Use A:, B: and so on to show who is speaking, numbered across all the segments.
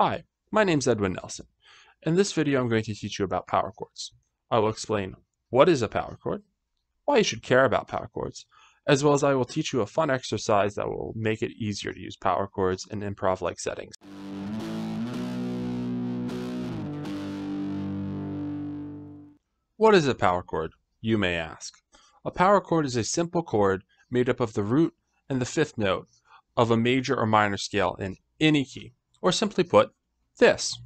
A: Hi, my name's Edwin Nelson. In this video I'm going to teach you about power chords. I will explain what is a power chord, why you should care about power chords, as well as I will teach you a fun exercise that will make it easier to use power chords in improv-like settings. What is a power chord, you may ask? A power chord is a simple chord made up of the root and the fifth note of a major or minor scale in any key, or simply put, this.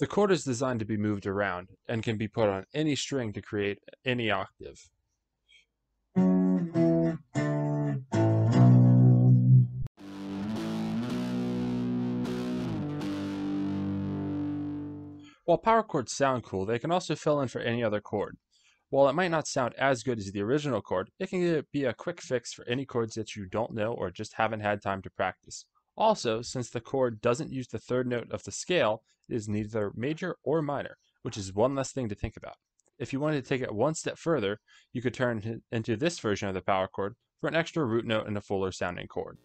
A: The chord is designed to be moved around and can be put on any string to create any octave. While power chords sound cool, they can also fill in for any other chord. While it might not sound as good as the original chord, it can be a quick fix for any chords that you don't know or just haven't had time to practice. Also, since the chord doesn't use the third note of the scale, it is neither major or minor, which is one less thing to think about. If you wanted to take it one step further, you could turn into this version of the power chord for an extra root note and a fuller sounding chord.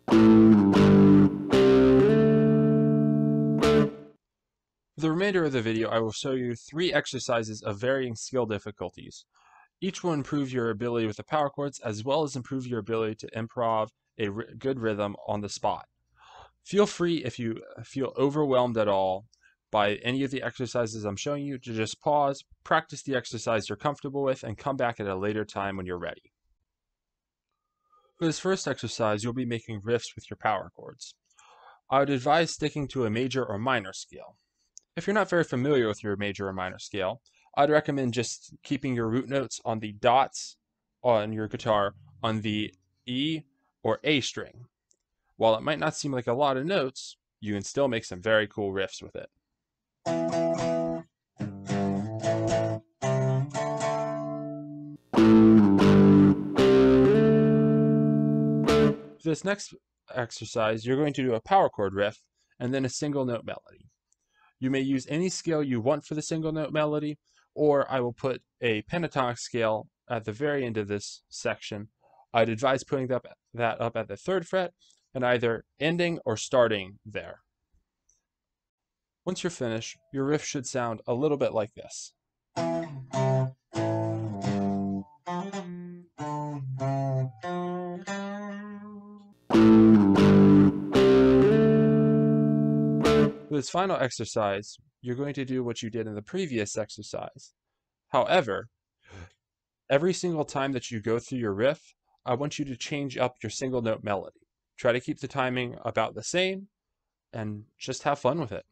A: For the remainder of the video, I will show you three exercises of varying skill difficulties. Each will improve your ability with the power chords as well as improve your ability to improv a good rhythm on the spot. Feel free if you uh, feel overwhelmed at all by any of the exercises I'm showing you to just pause, practice the exercise you're comfortable with, and come back at a later time when you're ready. For this first exercise, you'll be making riffs with your power chords. I would advise sticking to a major or minor scale. If you're not very familiar with your major or minor scale, I'd recommend just keeping your root notes on the dots on your guitar on the E or A string. While it might not seem like a lot of notes, you can still make some very cool riffs with it. For this next exercise, you're going to do a power chord riff and then a single note melody. You may use any scale you want for the single note melody, or I will put a pentatonic scale at the very end of this section. I'd advise putting that, up at the third fret and either ending or starting there. Once you're finished, your riff should sound a little bit like this. this final exercise, you're going to do what you did in the previous exercise. However, every single time that you go through your riff, I want you to change up your single note melody. Try to keep the timing about the same and just have fun with it.